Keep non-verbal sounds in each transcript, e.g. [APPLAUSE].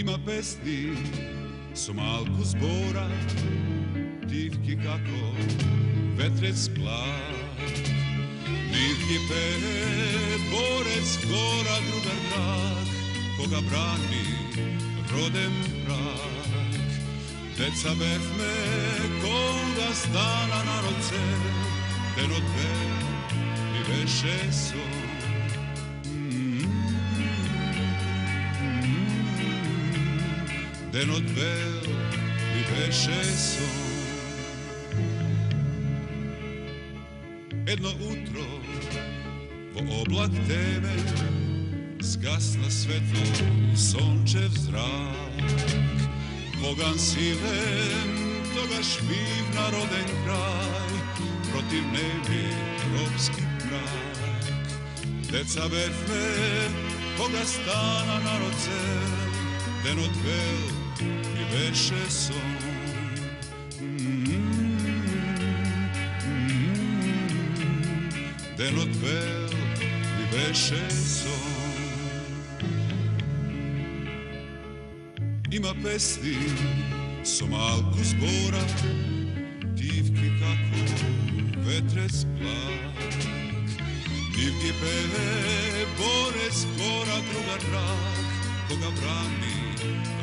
Има песни со малку збора, дивки како ветрец плав. Дивки пее борец гора другар драг, кога брани роден прак. Деца бевме кога стана народ цел, денот бев и беше de notre père lui péchés son. Jedno utro vo oblak teme zgasna svetlo sončev zrak. bogan si ven, toga špiv naroden kraj, protiv nebi tropski mrak. Deca koga stana narod roce, den odvel и беше сон. Денот бел и беше сон. Има песни со малку збора Дивки како ветрец плак. Дивки пее борец гора друга драк Кога брани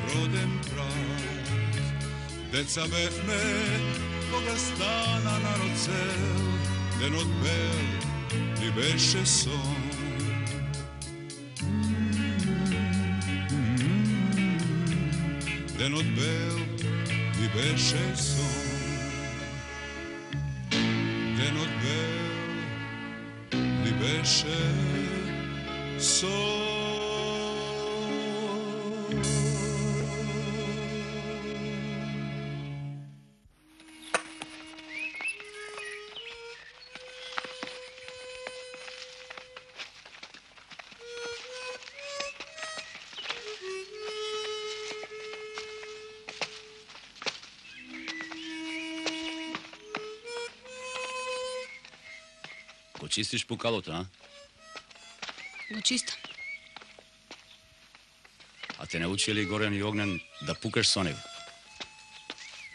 роден прак Деца бевме кога стана народ цел Денот бел и беше сон Денот бел и беше сон Денот бел и беше сон чистиш пукалото, а? Го чистам. А те не учи ли Горен и Огнен да пукаш со него?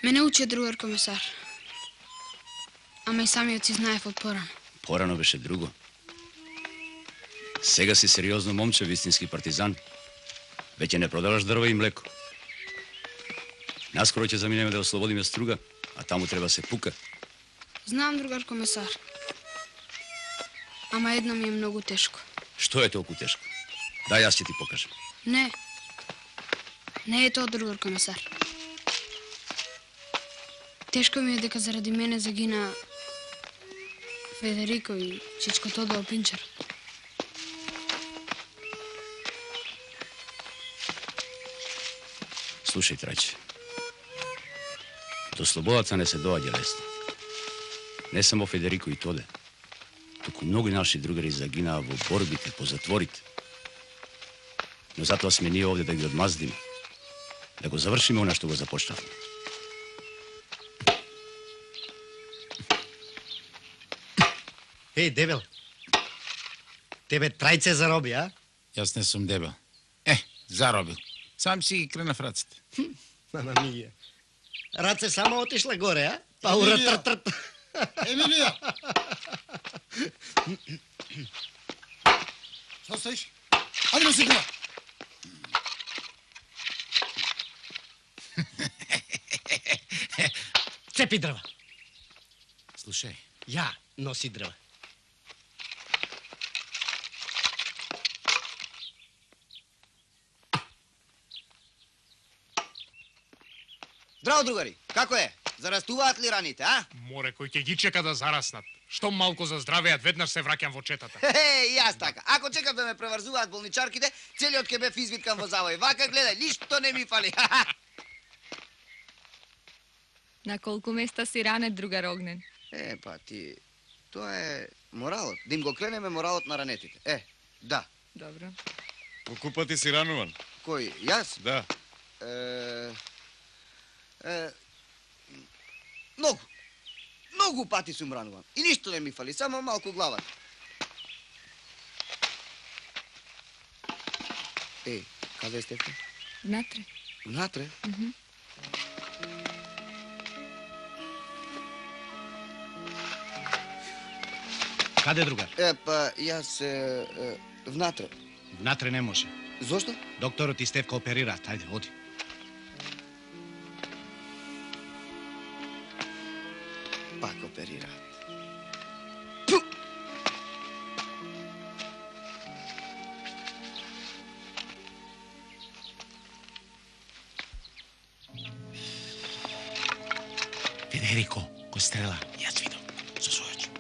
Мене учи другар комесар. Ама и самиот си знаев од порано. Порано беше друго. Сега си сериозно момче, вистински партизан. Веќе не продаваш дрва и млеко. Наскоро ќе заминеме да ослободиме струга, а таму треба се пука. Знам другар комесар. Ама едно ми е многу тешко. Што е толку тешко? Дај јас ќе ти покажам. Не. Не е тоа другар комесар. Тешко ми е дека заради мене загина Федерико и Чичко Тодо Пинчер. Слушај, Трајче. До слободата не се доаѓа лесно. Не само Федерико и Тоде, туку многу наши другари загинаа во борбите по затворите. Но затоа сме ние овде да ги одмаздиме, да го завршиме она што го започнавме. Еј, дебел. Тебе трајце зароби, а? Јас не сум дебел. Е, заробил. Сам си ги кренав раците. Мама мија. Раце само отишла горе, а? Па ура трт трт. Емилија! Што стоиш? Ајде ме се грла! Цепи дрва. Слушај, Ја носи дрва. Здраво, другари! Како е? Зарастуваат ли раните, а? Море кој ќе ги чека да зараснат. Што малку за здравеат, веднаш се враќам во четата. [LAUGHS] Хе, и јас така. Ако чекам да ме преврзуваат болничарките, целиот ке бев извиткан во завој. Вака гледај, ништо не ми фали. [LAUGHS] На колку места си ранет, другар Огнен? е, па ти, тоа е моралот. Да им го кренеме моралот на ранетите. Е, да. Добро. Колку пати си рануван? Кој, јас? Да. Е, е, многу. Многу пати сум рануван. И ништо не ми фали, само малку главата. Е, каде е Стефан? Внатре. Внатре? Каде другар? Е, па, јас е, е, внатре. Внатре не може. Зошто? Докторот и Стевка оперираат. Ајде, оди. Пак оперираат. Федерико го стрела, јас видов, со својот очи.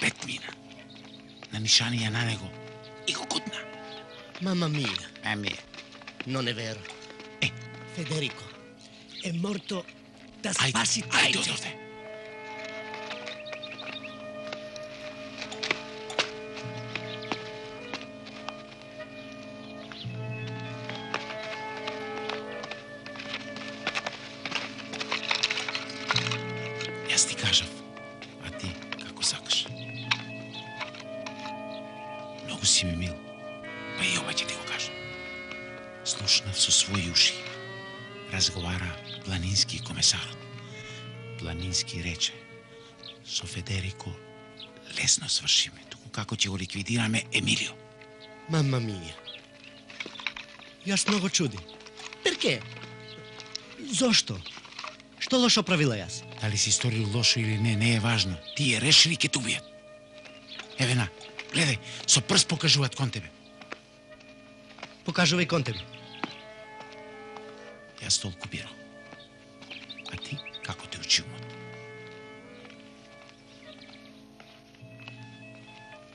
Пет мина. На нишанија на него и го кутна. Мама мија, Ами, но не веро. Е. Да ајде, спаси ајде тајце. овде. Јас ти кажав, а ти како сакаш. Многу си ми мил, па и ова ќе ти го кажам. Слушнав со своји уши. Разговара планински комесарот. Планински рече, со Федерико лесно свршиме, туку како ќе го ликвидираме Емилио. Мама мија. Јас многу чудим. Перке? Зошто? Што лошо правила јас? Дали си сторил лошо или не, не е важно. Тие решили ке те убијат. Еве на, гледај, со прст покажуваат кон тебе. Покажувај кон тебе. Јас толку бирам. А ти, како те учи умот?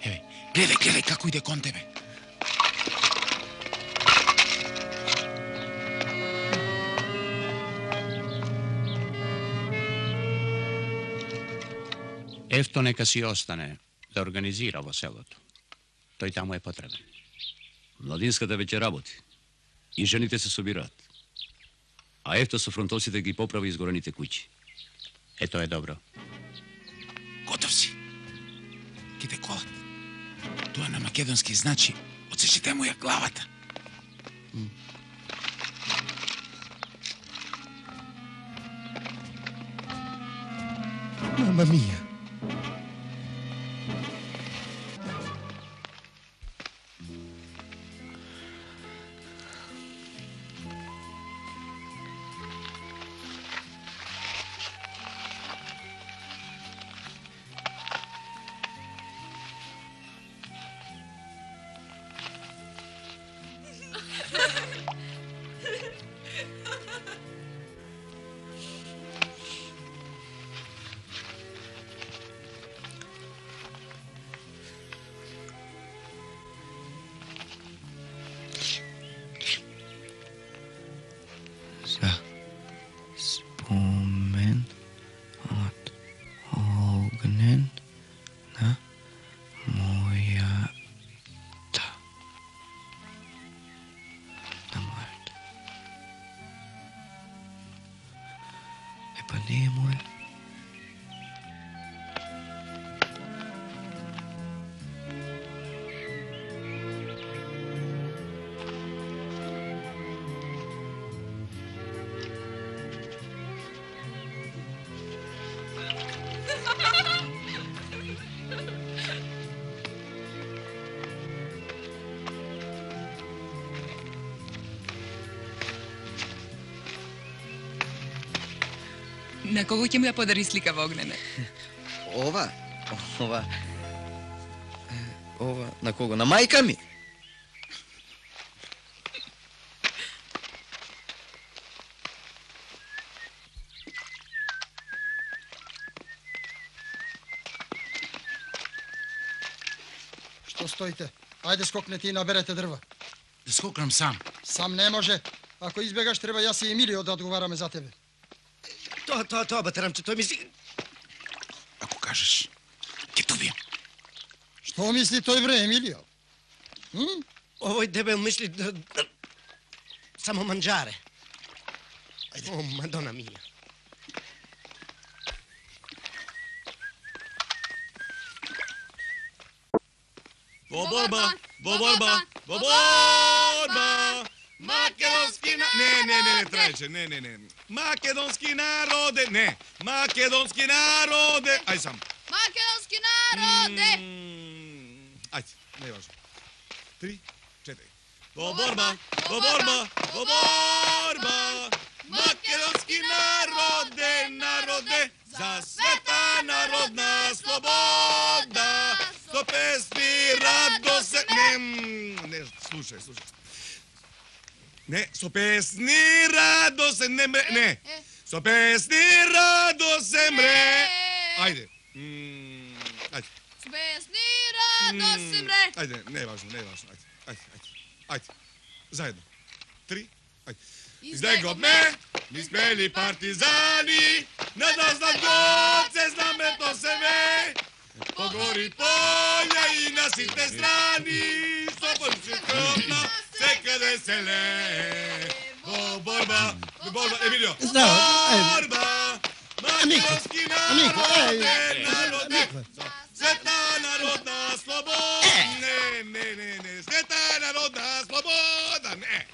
Еве, гледај, гледај како иде кон тебе. Ефто нека си остане да организира во селото. Тој таму е потребен. Младинската веќе работи. И жените се собираат. А Ефто со фронтосите ги поправи изгорените куќи. Е, тоа е добро. Готов си. Ки те колат. Тоа на македонски значи отсечете му ја главата. Мама мија. Е На кого ќе ми ја подари слика во огнене? Ова? Ова? Ова на кого? На мајка ми? Што стоите? Ајде скокнете и наберете дрва. Да скокнам сам. Сам не може. Ако избегаш, треба јас и Емилио да одговараме за тебе. Тоа, тоа, тоа, батарамче, тој мисли... Ако кажеш, ќе те убијам. Што мисли тој вре, Емилио? М? Овој дебел мисли да... да- Само манџаре. Ајде. О, мадона мија. Во борба! Во борба! Во борба! Македонски на... Не, не, не, не, трајче, не, не, не. Македонски народе, не. Македонски народе. Ај сам. Македонски народе! Ајде, не важно. Три, четири. Во борба, во борба, во борба. Македонски народе, народе, за света народна слобода. Со песни радост. Не, не, слушај, слушај. Не, со песни радост се не мре, не. Со песни радост се мре. Ајде. Ајде. Песни радост се мре! Ајде, не е важно, не е важно. Ајде, ајде, ајде. Ајде. Заедно. Три. Ајде. Избегоме, ни смели партизани, на нас на гоце знамето се ве. По гори полја и на сите страни, Сопонче кротна, секаде се ле. Во борба, во борба, Емилио. Здраво. Борба, македонски Нико, еј, народе, народе, Нико. Света народна слобода. Не, не, не, не. Света народна слобода. Не.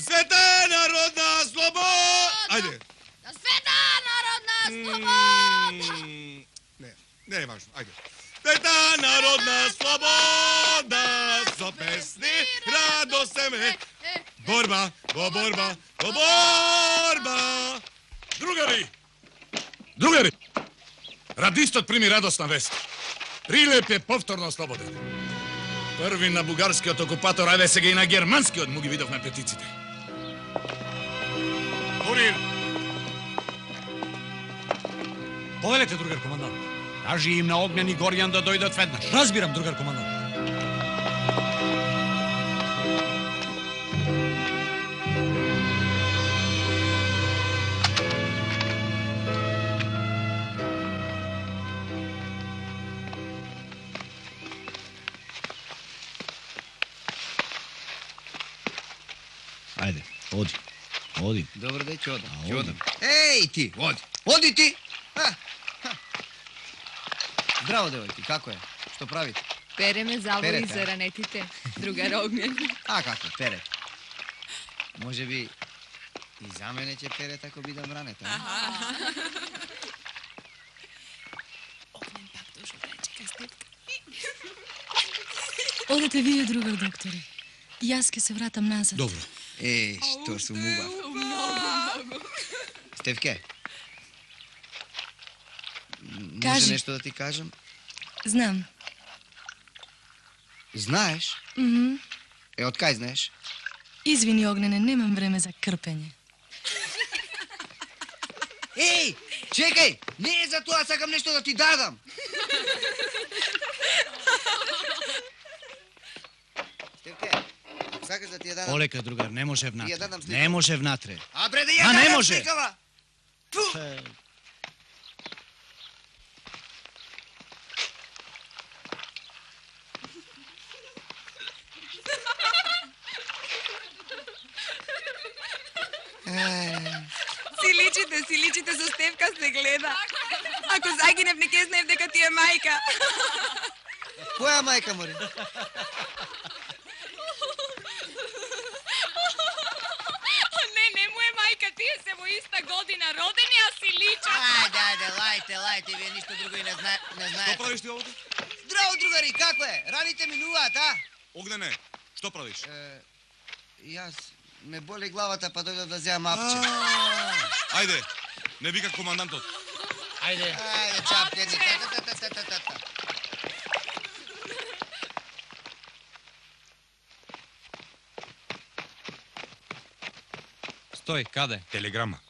Света народна слобода. Ајде. Света народна слобода! Не, не е важно. Ајде. Света народна слобода. Песни радост се ме. Борба, во борба, во борба. Другари! Другари! Радистот прими радосна вест. Прилеп е повторно ослободен. Први на бугарскиот окупатор, ајде сега и на германскиот му ги видовме петиците. Курир! Повелете, другар командант. Кажи им на Огнен и Горјан да дојдат веднаш. Разбирам, другар командант. Оди. Добро да ќе одам. А, Ќе оди. одам. Еј ти, оди. Оди ти. А, ха. Здраво девојки, како е? Што правите? Переме завои за ранетите, другар Огнен. А како, пере. Може би и за мене ќе перете ако бидам ранета. а? Одете вие, другар докторе. Јас ќе се вратам назад. Добро. Е, што сум убав. Кажи. Може нешто да ти кажам? Знам. Знаеш? Мгм. Е, од кај знаеш? Извини, Огнене, немам време за крпење. [LAUGHS] Еј, чекај! Не е за тоа, сакам нешто да ти дадам. [LAUGHS] Стевке, сакаш да ти ја дадам? Полека, другар, не може ја внатре. дадам. Не може внатре. А бре да ја А, не дадам може. сликава! Си личите, си личите со Стевка се гледа. Ако загинев, не ке знаев дека ти е мајка. Која мајка мори? Не, не му е мајка, тие се во иста година родени, а си личат. Ајде, ајде, лајте, вие ништо друго и не, зна... не знаете. Што правиш ти овде? Здраво, другари, како е? Раните минуваат, а? Огнене, што правиш? Е, јас ме боли главата, па дојдов да земам апче. Ајде, не вика командантот. Ајде. Ајде, чапкени. Та, та, та, та, та, та, та. Стој, каде? Телеграма.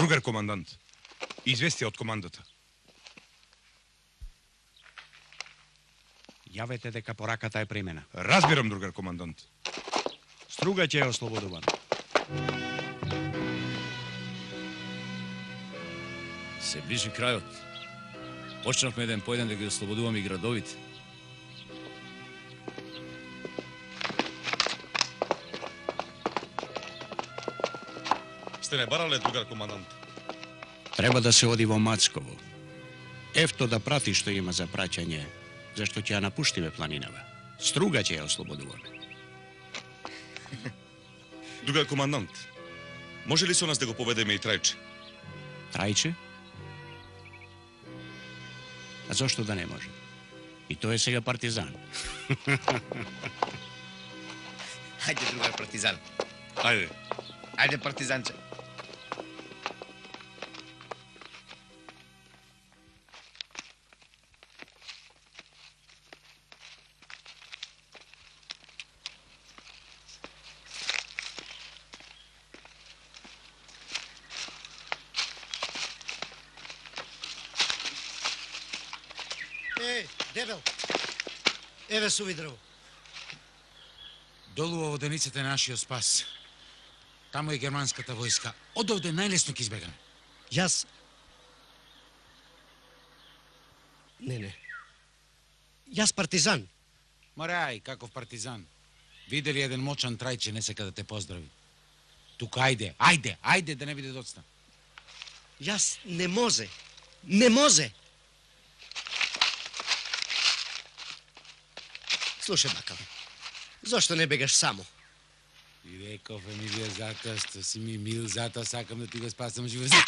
Другар командант. Известие од командата. Јавете дека пораката е примена. Разбирам, другар командант. Стругаќ е ослободуван. Се ближи крајот. Почнавме еден по еден да ги ослободуваме и градовите. Сте не барале, другар командант. Треба да се оди во Мацково. Ефто да прати што има за праќање, зашто ќе ја напуштиме планинава. Струга ќе ја ослободуваме. [LAUGHS] Другар командант, може ли со нас да го поведеме и Трајче? Трајче? А зошто да не може? И тој е сега партизан. [LAUGHS] Ајде, другар партизан. Ајде. Ајде, партизанче. Еве суви дрво. Долу во водениците нашиот спас. Таму е германската војска. Одовде најлесно ќе избегаме. Јас... Не, не. Јас партизан. Марај, каков партизан. Видели еден мочан трајче, не сека да те поздрави. Тука, ајде, ајде, ајде, да не биде доцна. Јас не може. Не може. Слушај, бакал. Зошто не бегаш само? И реков, Емилија, затоа што си ми мил, затоа сакам да ти го спасам животот.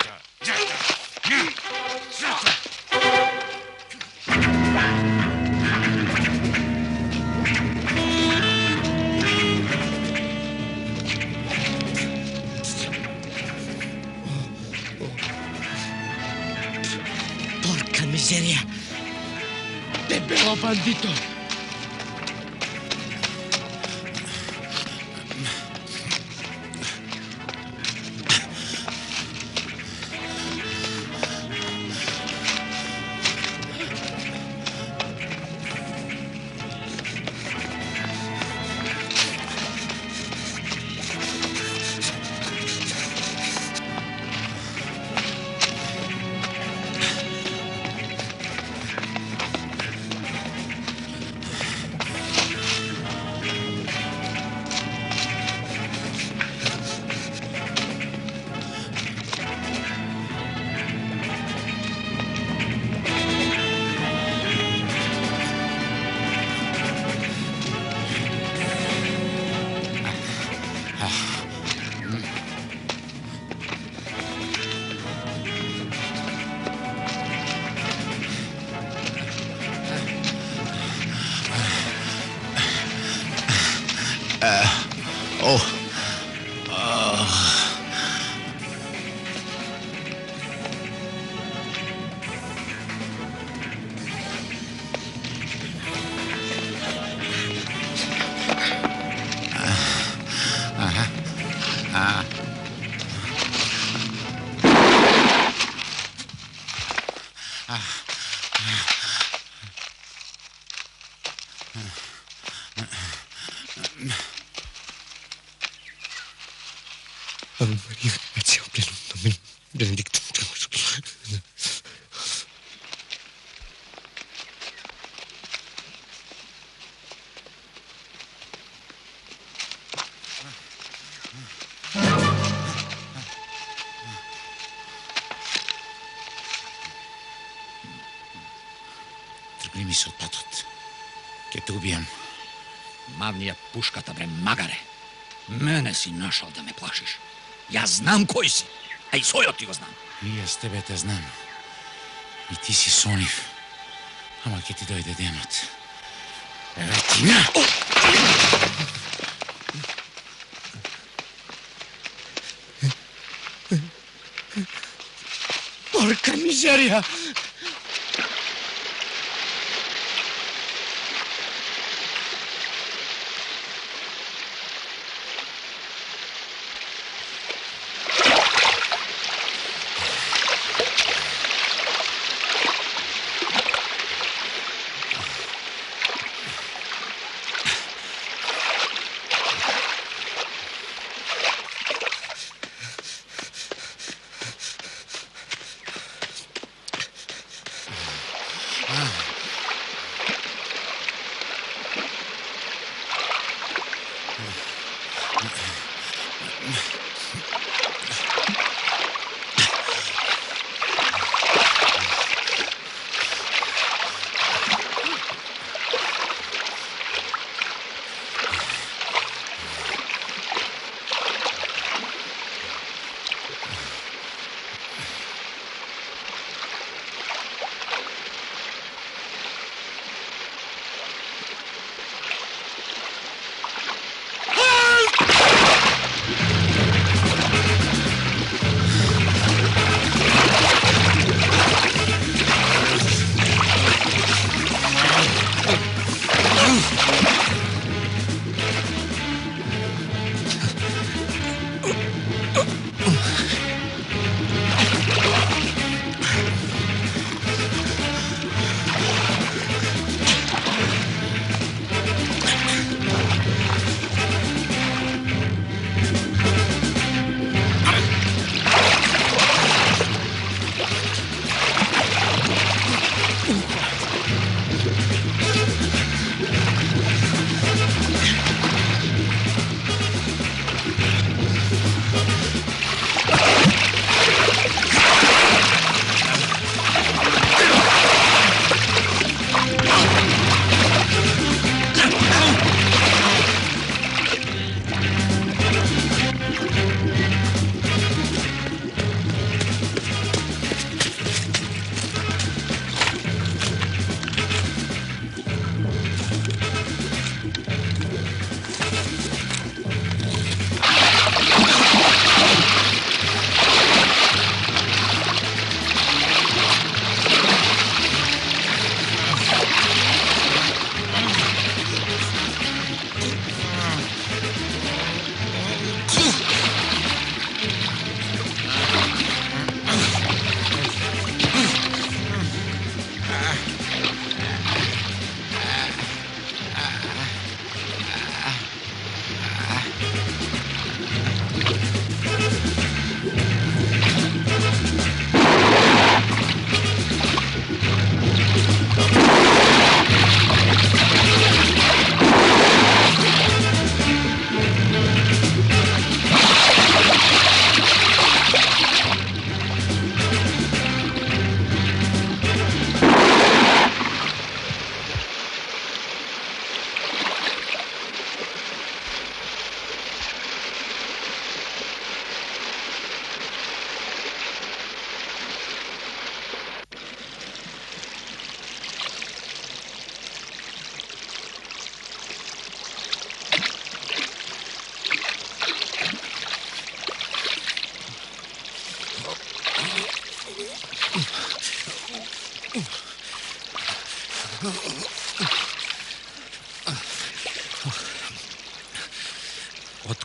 Порка мизерија. Дебело бандито. А. пушката, бре, магаре. Мене си нашал да ме плашиш. Јас знам кој си, а и својот ти го знам. И јас тебе те знам. И ти си сонив. Ама ќе ти дојде денот. Еве ти на! Порка мизерија.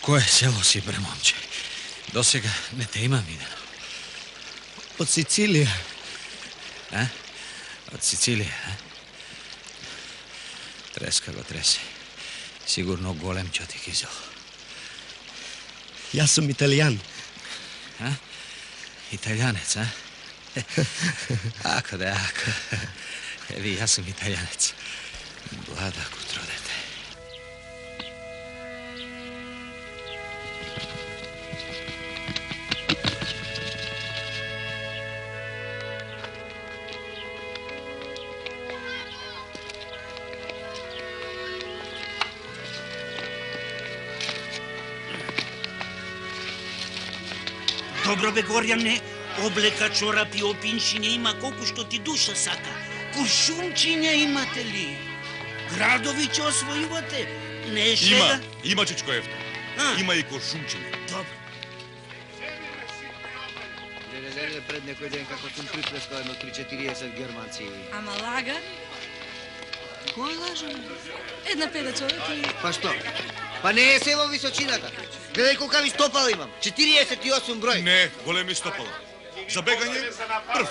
Кое село си, бре, момче? До сега не те имам видено. Од Сицилија. А? Од Сицилија, а? Треска го тресе. Сигурно голем ти кизел. Јас сум италијан. А? Италијанец, а? [LAUGHS] ако да, ако. Еви, јас сум италијанец. Блада Добро бе, Горјане, облека, чорапи, опинчиња има колку што ти душа сака. Куршумчиња имате ли? Градови ќе освојувате? Не е Има, шега? има чичко ефто. Има и куршумчиња. Добро. Леле, леле, пред некој ден како сум приплескал едно 3-40 германци. Ама лага? Кој лаже? Една педа човек и... Па што? Па не е село височината. Гледај колка ми стопала имам. 48 број. Не, големи стопала. За бегање, прв.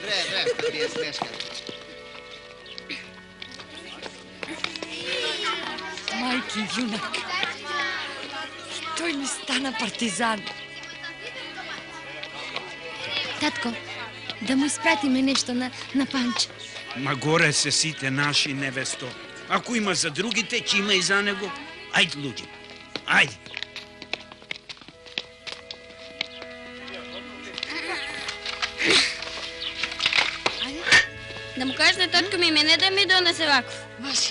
Дре, што ти е смешка. Мајки, јунак. Тој ми стана партизан. Татко, да му испратиме нешто на, на Панчо. Ма горе се сите наши невесто. Ако има за другите, ќе има и за него. Ајде, луѓе. Ајде. Да му кажеш на татко ми мене да ми донесе ваков. Баш.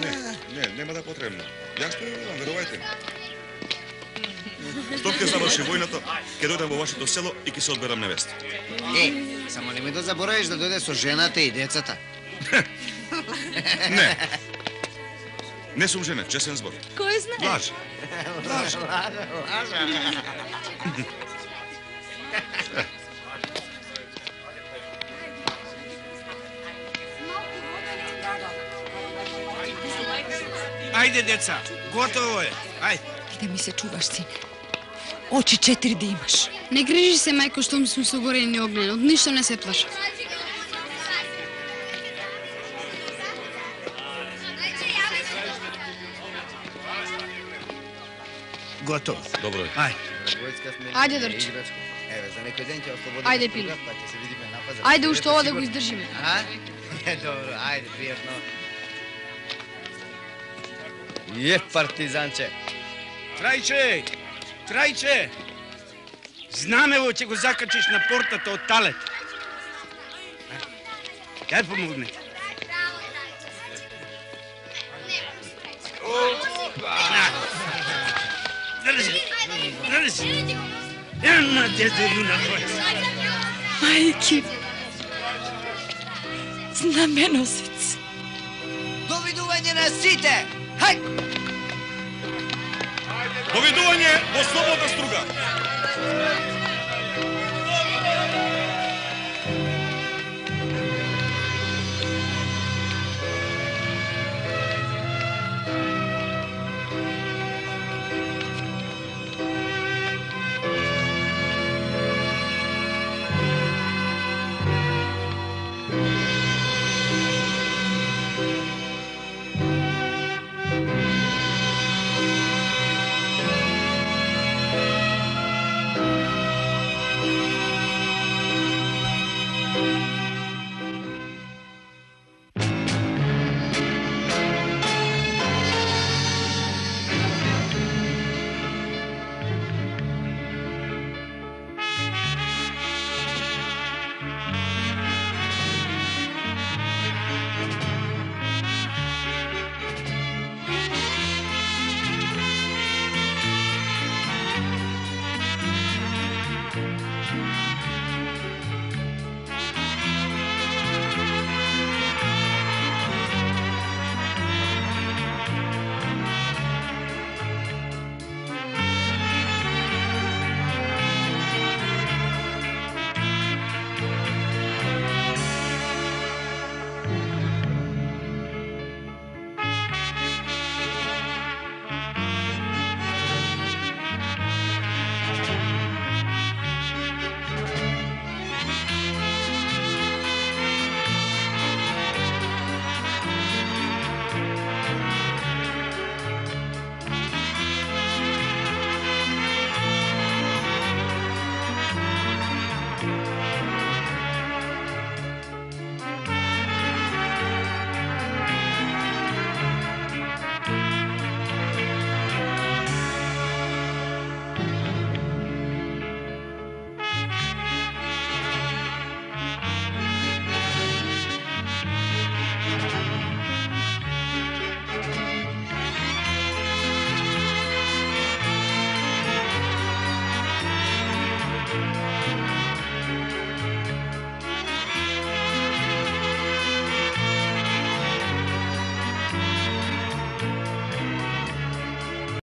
Не, не, нема да потребно. Јас што ја верувајте ми. Штом ќе заврши војната, ќе дојдам во вашето село и ќе се одберам невеста. Е, само немој да заборавиш да дојде со жената и децата. [LAUGHS] Не. Не сум жене, чесен збор. Кој знае? Лаже. Лаже, лаже. Ајде, деца, готово е. Ајде. И да ми се чуваш, сине. Очи четири да имаш. Не грижи се, мајко, што сум со горени огнен. Од ништо не се плаша. Готово. Добро е. Ајде. Војска сме Ајде, Дорче. Еве, за некој ден ќе ослободиме Ајде, Пили. Па ќе се видиме на пазар. Ајде уште ова да го издржиме. А? Е, добро, ајде, пријатно. Е, партизанче. Трајче! Трајче! Знамево ќе го закачиш на портата од талет. Кај помогнете? Држи! Држи! Дедо јунакот! Мајки. Знаменосец. Довидување на сите! Хај! Довидување во слободна струга.